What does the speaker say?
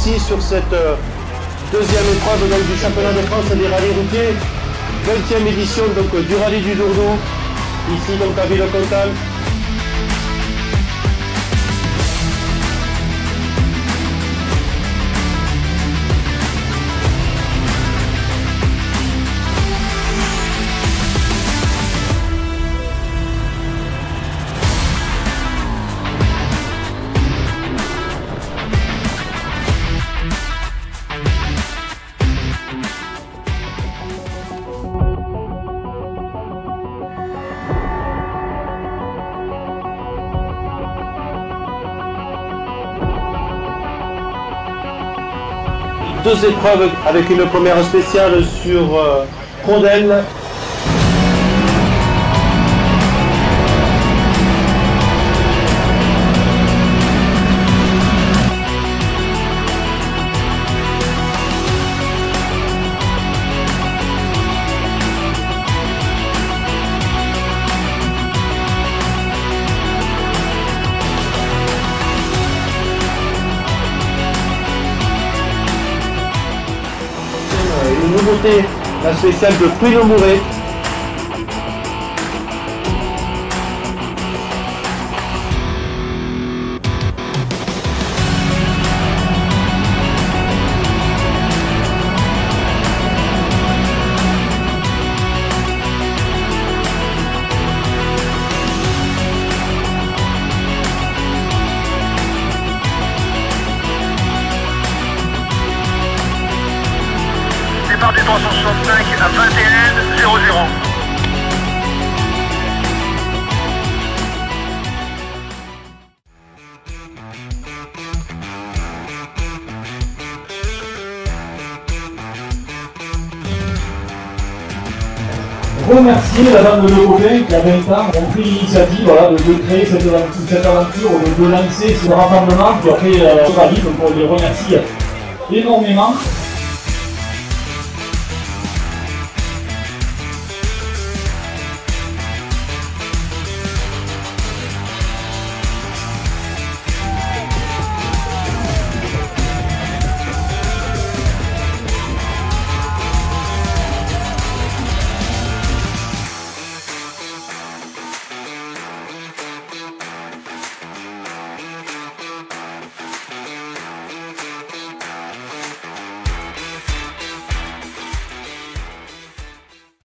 ici sur cette euh, deuxième épreuve donc, du championnat de France des rallyes routiers. 20e édition donc, du rallye du Dourdou, ici donc à Ville-Comtal. Deux épreuves avec une première spéciale sur euh, la spéciale de Mouret. Du 365 à 21 00. remercier la dame de Le Gauvin qui a 20 ans ont pris l'initiative voilà, de, créer cette, aventure- cette aventure, de, lancer ce rassemblement qui a fait euh, ce rallye, donc on les remercie énormément.